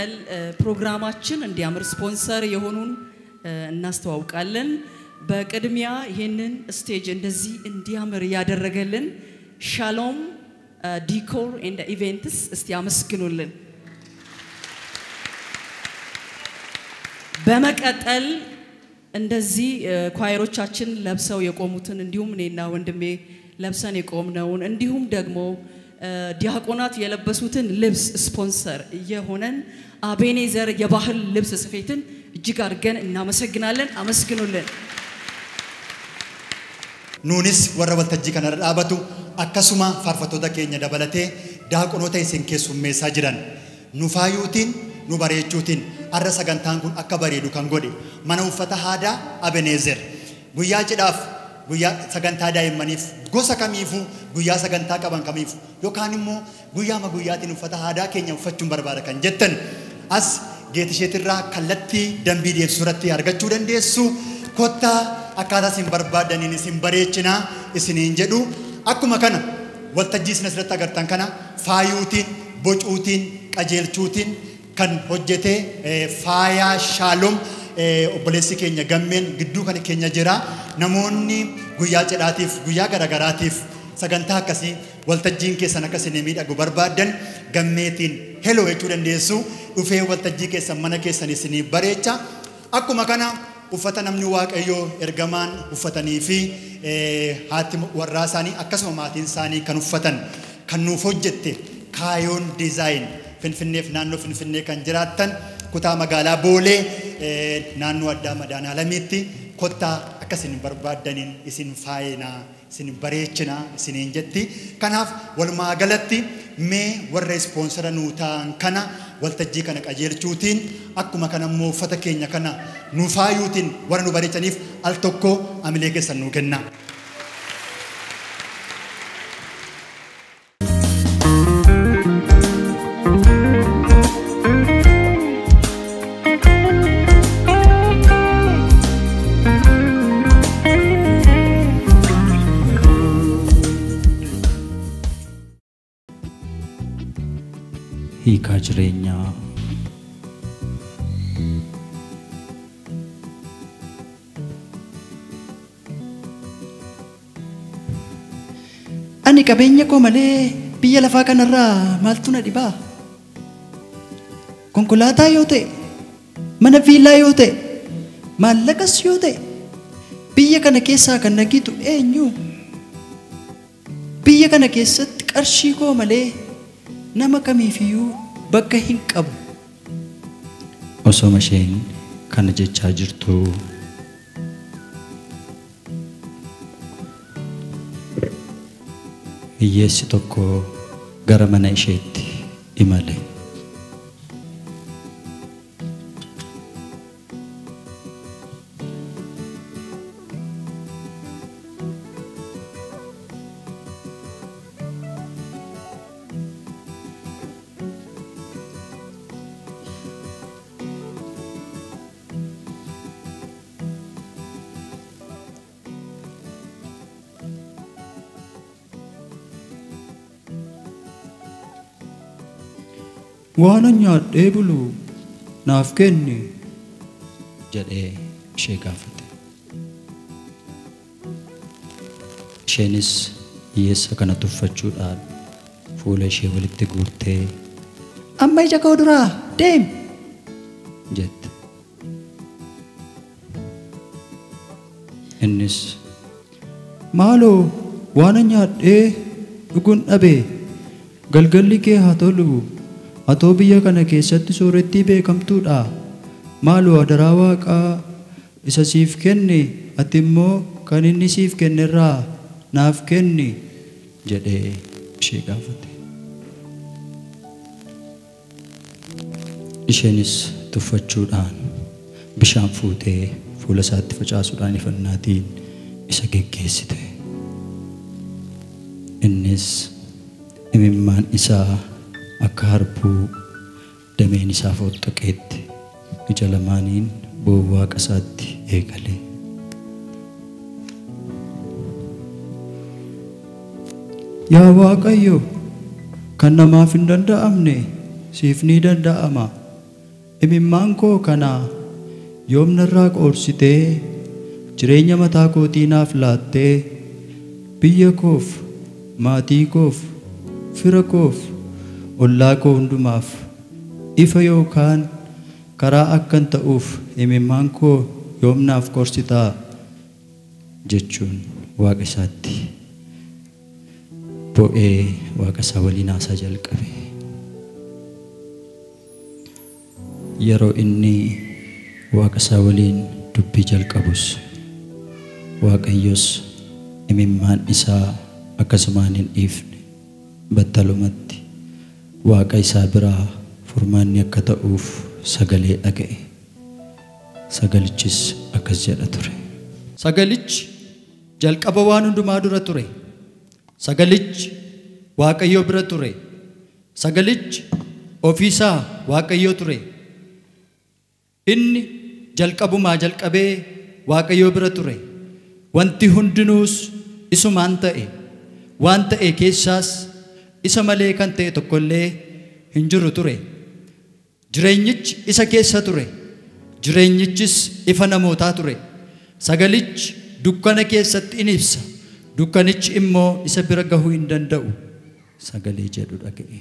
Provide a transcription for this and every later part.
በመቀጠል ፕሮግራማችን እንዲያምር ስፖንሰር የሆኑን እናስተዋውቃለን። በቅድሚያ ይህንን ስቴጅ እንደዚህ እንዲያምር ያደረገልን ሻሎም ዲኮር ኤንድ ኢቬንትስ እስቲ አመስግኑልን። በመቀጠል እንደዚህ ኳየሮቻችን ለብሰው የቆሙትን እንዲሁም እኔና ወንድሜ ለብሰን የቆምነውን እንዲሁም ደግሞ ዲያቆናት የለበሱትን ልብስ ስፖንሰር የሆነን አቤኔዘር የባህል ልብስ ስፌትን እጅግ አድርገን እናመሰግናለን። አመስግኑልን። ኑኒስ ወረ ወልተጂ ከነረ ዳበቱ አከሱማ ፋርፈቶታ ኬኛ ደበለቴ ዳቆኖታ ኢሲን ኬሱሜሳ ጅራን ኑፋዩቲን ኑ አረ ሰገንታን ኩን አከ በሬዱ ከን መነ ኡፈታ ሃዳ አቤኔዘር ጉያ ጭዳፍ ጉያ ሰገንታ ዳይመኒፍ ጎሰ ከሚፉ ጉያ ሰገንታ ቀበን ከሚፉ ዮካን ኢሞ ጉያማ ጉያቲን ኡፈታ ሃዳ ኬኛ ኡፈቹን በርባረ ከን ጀተን as geetisheetirraa kallattii dambii deemsisuu irratti argachuu dandeessu kottaa akkaataa isin barbaadaniin isin bareechinaa isiniin jedhu akkuma kana waltajjii isin asirratti agartan kana faayuutiin bocuutiin qajeelchuutiin kan hojjete faayaa shaaloom obboleessi keenya gammeen gidduu kan keenya jira namoonni guyyaa cidhaatiif guyyaa garagaraatiif sagantaa akkasii waltajjiin keessan akka isin miidhagu barbaadan gammeetiin heloo jechuu dandeessu dhufee waltajjii keessan mana keessan isinii bareecha. Akkuma kana uffata namni waaqayyoo ergamaan uffatanii fi haati warraa isaanii akkasuma maatiin isaanii kan uffatan kan nuuf hojjette kaayoon dizaayin finfinneef naannoo finfinnee kan jiraattan kutaa magaalaa boolee naannoo addaa madaanaa lamiitti kottaa akka isin barbaadaniin isin faayinaa isin bareechinaa isiniin jetti. Kanaaf walumaa galatti mee warra ispoonsara nuu ta'an kana waltajjii kana qajeelchuutiin akkuma kana immoo uffata keenya kana nu faayuutiin warra nu bareechaniif al tokko amilee keessan nuu kenna. Hiikaa jireenyaa Ani qabeenya koo malee biyya lafaa kanarraa maaltu na dhibaa? Konkolaataa yoo ta'e, mana viillaa yoo ta'e, maallaqas yoo ta'e, biyya kana keessaa kan nagitu eenyu? Biyya kana keessatti qarshii koo malee nama kamiifiyyuu bakka hin qabu. osoma isheen kana jechaa jirtu hiyyeessi tokko gara mana isheetti imale. Waan ani nyaadhee bulu naaf kenni. jedhee ishee gaafate. Isheenis hiyyeessa kana tuffachuudhaan fuula ishee walitti guurtee Amma ija koo duraa deemi. jette. Innis Maaloo waan ani nyaadhee dhuguun dhabee galgalli kee haa tolu atoo biyya kana keessatti soorettii beekamtuudha. Maaloo adaraa waaqaa isa siif kenne ati immoo kan inni siif kennerraa naaf kenni. jedhee ishee gaafate. Isheenis tuffachuudhaan bishaan fuutee fuula isaatti facaasuudhaan ifannaatiin isa geggeessite. Innis imimmaan isaa akka harbuu dameen isaa foxxoqeetti ija lamaaniin boo'uu isaatti eegale. Yaa Waaqayyo kan namaaf hin danda'amne siif ni danda'ama. Imimmaan koo kana yoom narraa qoorsitee jireenya mataa kootii naaf laattee biyya koof maatii koof fira koof ollaa koo hundumaaf ifa yookaan karaa akkan ta'uuf imimmaan koo yoom naaf qoorsitaa jechuun waaqa isaatti bo'ee waaqa isaa waliin haasaa jalqabe. Yeroo inni waaqa isaa waliin dubbii jalqabus waaqayyos imimmaan isaa akkasumaan hin dhiifne battalumatti waaqa isaa biraa furmaanni akka ta'uuf sagalee dhaga'e. Sagalichis akkas jedha ture. Sagalichi jalqaba waan hundumaa dura ture. Sagalichi Waaqayyoo bira ture. Sagalichi ofiisaa Waaqayyoo ture. Inni jalqabumaa jalqabee Waaqayyoo bira ture. Wanti hundinuus isumaan ta'e. Waan ta'e keessaas isa malee kan ta'e tokkollee hin jiru ture. Jireenyichi isa keessa ture. Jireenyichis ifa namootaa ture. Sagalichi dukkana keessatti in ibsa. Dukkanichi immoo isa bira gahuu hin danda'u. Sagalee jedhu dhaga'e.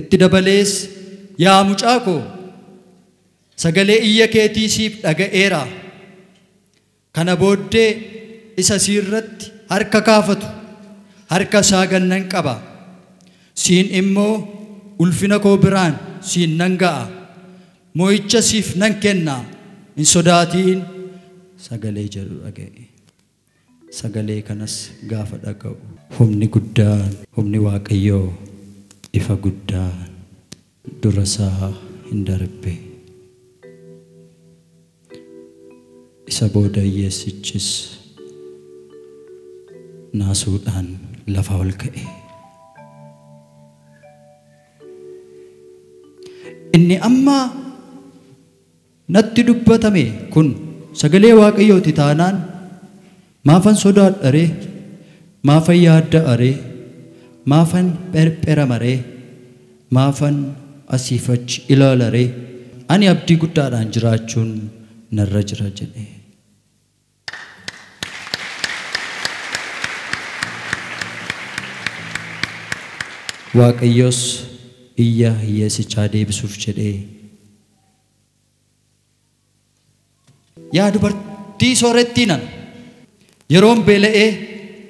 Itti dabalees yaa mucaa koo sagalee iyya keetii siif dhaga'eera. Kana booddee isa siirratti harka kaafatu harka isaa gannan qaba. Siin immoo ulfina koo biraan siin nan ga'a. Moo'icha siif nan kenna. Hin sodaatiin sagalee jedhu dhaga'e. Sagalee kanas gaafa dhaga'u humni guddaan humni waaqayyoo ifa guddaan dura isaa hin darbe. Isa booda hiyyeessichis naasuudhaan lafa ol ka'e. Inni amma natti dubbatame kun sagalee waaqayyooti taanaan maafan sodaadharee maafan yaadda'aree maafan pherpheramaree maafan asiifachi ilaalaree ani abdii guddaadhaan jiraachuun narra jira jedhe. Waaqayyos iyya hiyyeessichaa deebisuuf jedhee yaa dubartii soorettii nan yeroon beela'ee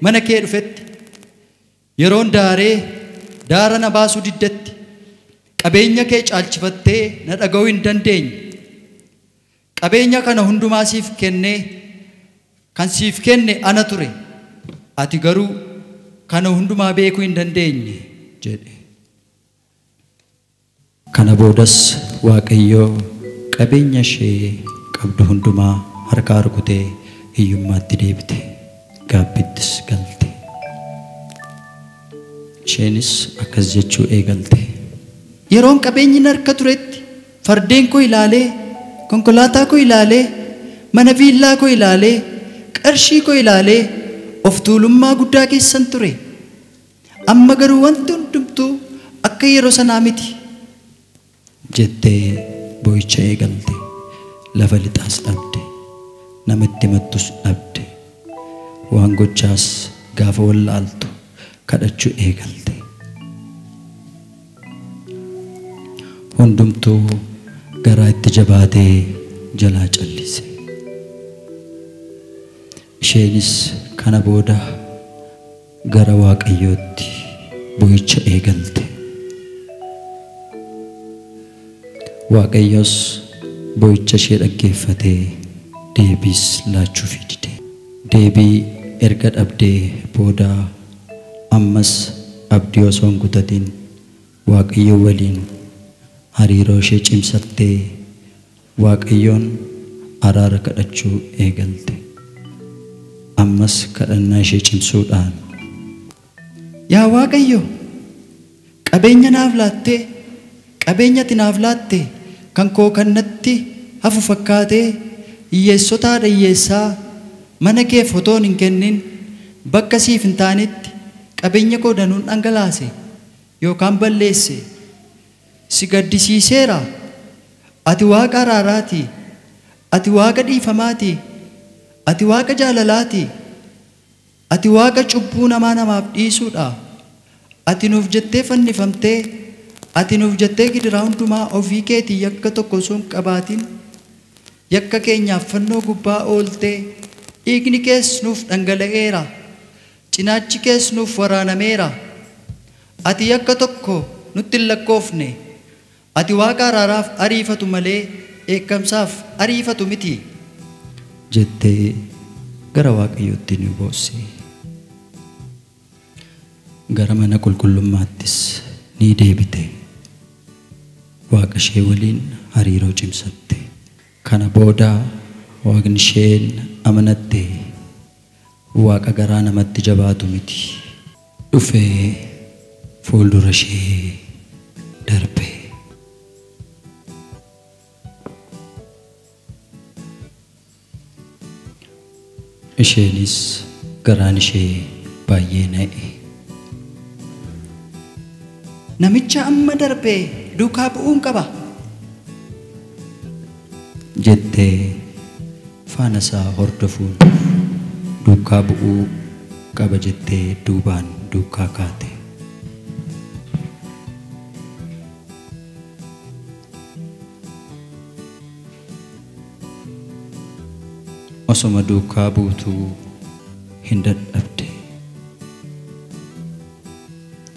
mana kee dhufetti yeroon daaree daara na baasuu diddetti qabeenya kee caalchifattee na dhaga'uu hin dandeenye qabeenya kana hundumaa siif kennee kan siif kenne ana ture. Ati garuu kana hundumaa beekuu hin dandeenye jedhe. Kana boodas Waaqayyoo qabeenya ishee qabdu hundumaa harkaa rukutee hiyyummaatti deebite gaabbittis galte. Isheenis akkas jechuu eegalte. Yeroon qabeenyi harka turetti fardeen koo ilaalee konkolaataa koo ilaalee mana viillaa koo ilaalee qarshii koo ilaalee of tuulummaa guddaa keessan ture. Amma garuu wanti akka yeroo sanaa miti. jettee boo'icha eegalte lafa lixaas dhabde namatti mattus dhabde waan gochaas gaafa wallaaltu kadhachuu eegalte. Hundumtuu garaa itti jabaatee jalaa callise. Isheenis kana booda gara Waaqayyootti boo'icha eegalte. Waaqayyos boo'icha ishee dhaggeeffatee deebiis laachuuf dide. Deebii erga dhabdee booda ammas abdii osoo hin kutatin Waaqayyo waliin hariiroo ishee cimsattee Waaqayyoon araara kadhachuu eegalte. Ammas kadhannaa ishee cimsuudhaan Yaa Waaqayyo qabeenya naaf laattee qabeenya ati naaf laatte kan koo kannatti hafu fakkaatee hiyyeessotaa hiyyeessaa mana keef otoon hin kennin bakka siif hin taanetti qabeenya koo danuun dhangalaase yookaan balleesse. Si gaddisiiseera ati waaqa araaraati ati waaqa dhiifamaati ati waaqa jaalalaati ati waaqa cubbuu namaa namaaf dhiisuudha ati nuuf jettee fannifamtee ati nuuf jettee gidiraa hundumaa ofii keetii yakka tokko osoo hin qabaatin. Yakka keenyaaf fannoo gubbaa ooltee dhiigni kees nuuf dhangala'eera. Cinaachi kees nuuf waraanameera. Ati yakka tokko nutti hin lakkoofne. Ati waaqa araaraaf ariifatu malee eekkamsaaf ariifatu miti. Jettee gara waaqayyootti ni boosse. Gara mana qulqullummaattis ni deebite. Waaqa ishee waliin hariiroo cimsatte. Kana booda waaqni isheen amanatte waaqa garaa namatti jabaatu miti. Dhufee fuuldura ishee darbe. Isheenis garaan ishee baay'ee na'e. Namicha amma darbe duukaa bu'uun qaba jettee faana isaa hordofuun duukaa bu'uu qaba jettee duubaan duukaa kaate. Osoma duukaa buutuu hin dadhabde.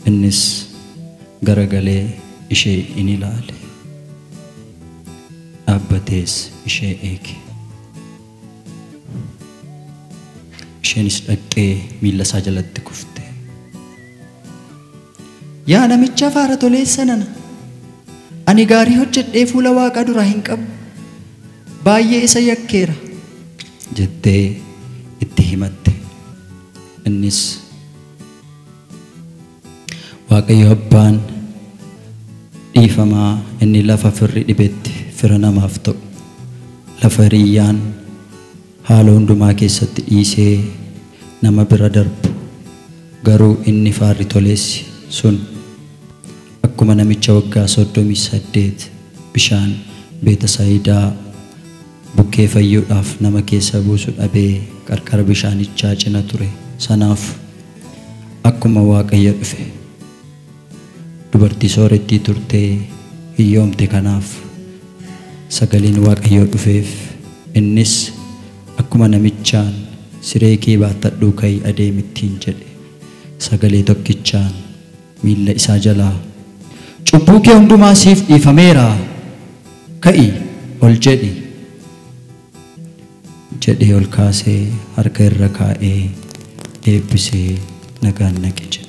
Innis garagalee ishee in ilaale. Dhaabbatees ishee eege. Isheenis dhaqqee miilla isaa jalatti kufte. yaa namicha faara toleessa nana ani gaarii hojjedhee fuula waaqaa duraa hin qabu baay'ee isa yakkeera jettee itti himatte. Innis Waaqayyo abbaan dhiifamaa. Inni lafa firri dhibetti fira namaaf ta'u lafa hiriyyaan haala hundumaa keessatti dhiisee nama bira darbu. Garuu inni faarri toleessi sun akkuma namicha waggaa soddomii saddeet bishaan beetasayidaa bukkee fayyuudhaaf nama keessa buusu dhabee qarqara bishaanichaa cina ture sanaaf akkuma waaqayyo dhufe dubartii soorettii turtee hiyyoomte kanaaf sagaleen waaqayyoo dhufeef innis akkuma namichaan siree kee baattadhuu ka'ii adeemittiin jedhe sagalee tokkichaan miilla isaa jalaa cubbuu kee hundumaa siif dhiifameera ka'i ol jedhi jedhee ol kaasee harka irra kaa'ee eebbisee nagaan naqe jedhe.